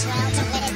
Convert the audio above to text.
swirl to win it